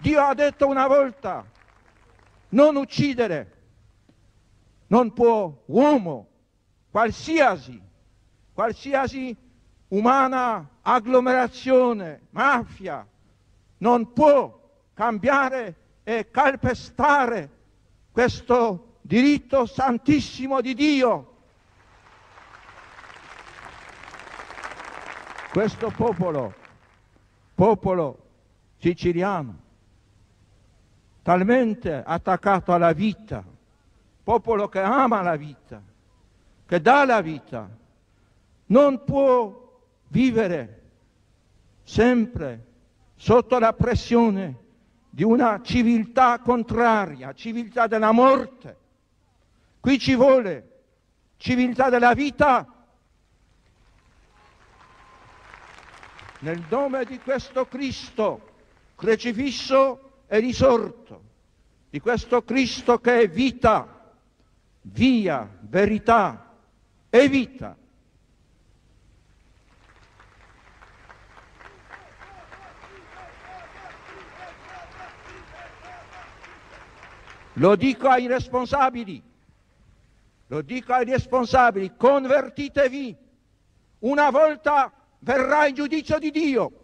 Dio ha detto una volta, non uccidere. Non può uomo, qualsiasi, qualsiasi umana agglomerazione, mafia, non può cambiare e calpestare questo diritto santissimo di Dio. Questo popolo, popolo siciliano, talmente attaccato alla vita, popolo che ama la vita, che dà la vita, non può vivere sempre sotto la pressione di una civiltà contraria, civiltà della morte. Qui ci vuole civiltà della vita. Nel nome di questo Cristo crocifisso e risorto, di questo Cristo che è vita, via, verità e vita. Lo dico ai responsabili, lo dico ai responsabili, convertitevi, una volta verrà il giudizio di Dio.